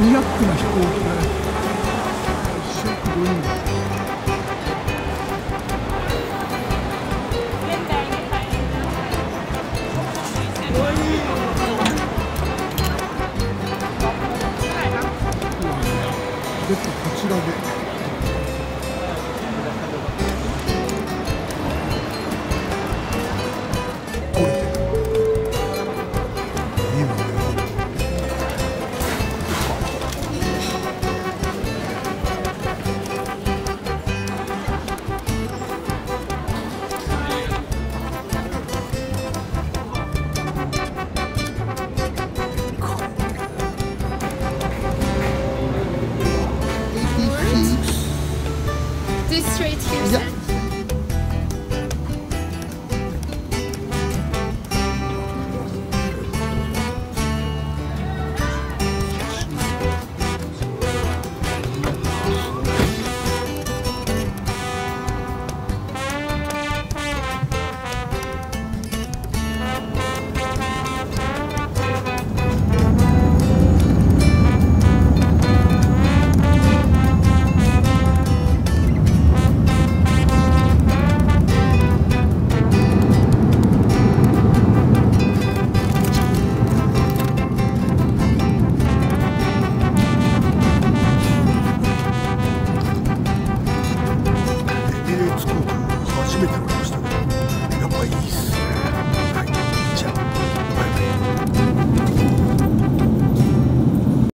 ニアックな飛行機が一すごいんだこちらで。this straight here. Yeah. 全てを成し遂げた。やっぱいいっす